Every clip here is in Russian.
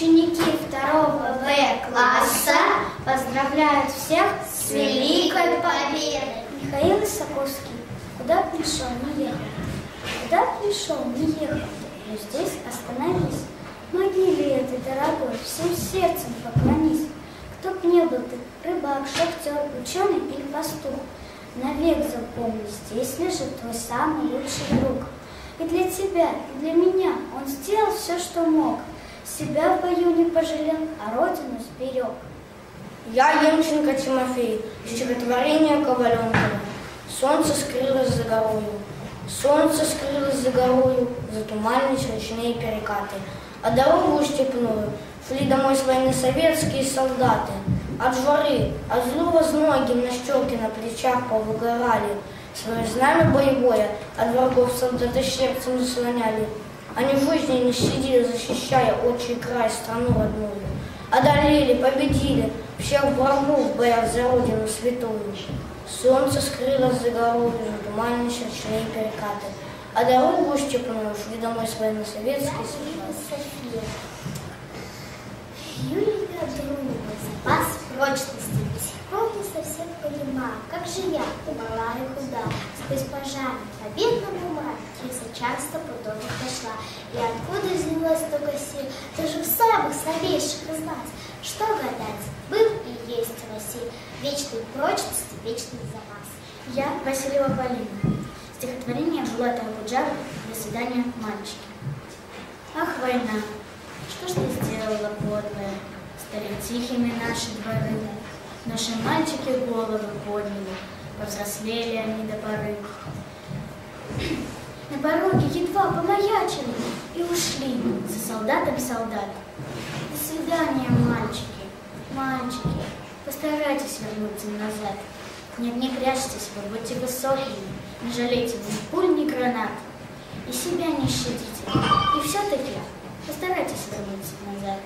Ученики второго В класса поздравляют всех с Великой Победой. Михаил Исаковский, куда пришел, не ехал. Куда пришел, не ехал. Но здесь остановись. Могиле этой дорогой, всем сердцем поклонись. Кто б не был ты, рыбак, шахтер, ученый или пастух, навек запомни, здесь лежит твой самый лучший друг. И для тебя, и для меня он сделал все, что мог. Себя в бою не пожалел, а родину сберег. Я Емченко Тимофей, стихотворение Коваленкова. Солнце скрылось за горою, солнце скрылось за горою, затуманились речные перекаты. А дорогу степную шли домой с войны советские солдаты. От жары, от злого зноя гимнастерки на плечах повыгорали. Свое знамя боевое от врагов солдаты сердцем заслоняли. Они в жизни не щадили, защищая отчий край, страну родную. Одолели, победили всех врагов боях за родину святую. Солнце скрылось за горою, затуманились речные перекаты. А дорогу степную шли домой с войны советские солдаты. Юлия друга, запас прочности. До сих пор не совсем понимаю, как же я, мала и худа, сквозь пожар победному через часто путовых дошла. И откуда взялась столько сил, даже в самых слабейших из нас. Что гадать, был и есть Василий, вечной прочности, вечный запас. Я Василева Полина. Стихотворение Булата Абуджава «До свидания, мальчики». Ах, война, что ж ты сделала, подлая? Стали тихими наши дворы, Наши мальчики головы подняли, Повзрослели они до поры. На пороге едва помаячили И ушли за солдатом солдат. До свидания, мальчики, мальчики, Постарайтесь вернуться назад. Нет, не прячьтесь вы, будьте высокими, Не жалейте ни пуль, ни гранат. И себя не щадите. И все-таки постарайтесь вернуться назад.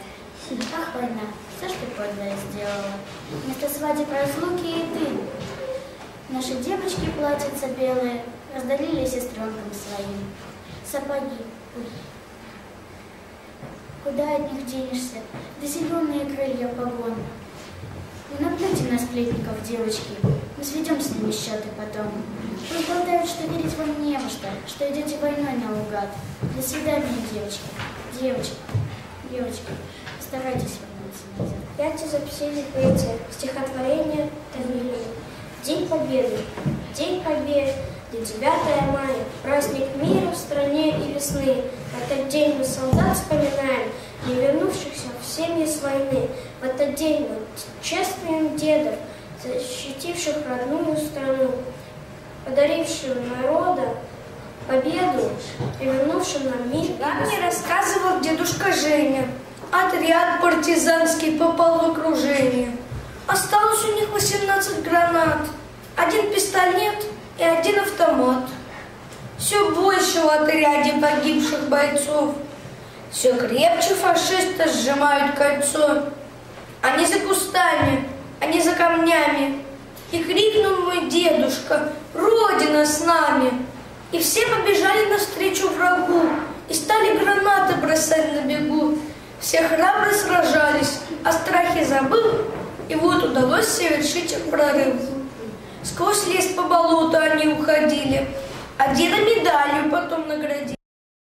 Ах, война, все, что подлая сделала. Вместо свадеб разлуки и дым. Наши девочки платьица белые раздалили сестренкам своим. Сапоги. Ой. Куда от них денешься? Да зеленые крылья погон. Не наплюйте на сплетников, девочки. Мы сведем с ними счеты потом. Пусть болтают, что верить вам не во что, что идете войной наугад. До свидания, девочки. Девочки, девочки, старайтесь вернуться назад. Пять из поэзии, стихотворение Томилина. День Победы. День Победы, 9 мая, праздник мира в стране и весны. В этот день мы солдат вспоминаем, не вернувшихся в семьи с войны. В этот день мы чествуем дедов, защитивших родную страну, подаривших народа победу и вернувшим нам мир. Нам не рассказывал дедушка Женя. Отряд партизанский попал в окружение. Осталось у них 18 гранат, один пистолет и один автомат. Все больше в отряде погибших бойцов. Все крепче фашисты сжимают кольцо. Они за кустами, они за камнями. И крикнул мой дедушка, Родина с нами. И все побежали навстречу врагу и стали гранаты бросать на бегу. Все храбро сражались, о страхе забыл, и вот удалось совершить прорыв. Сквозь лес по болоту они уходили, а деда медалью потом наградили.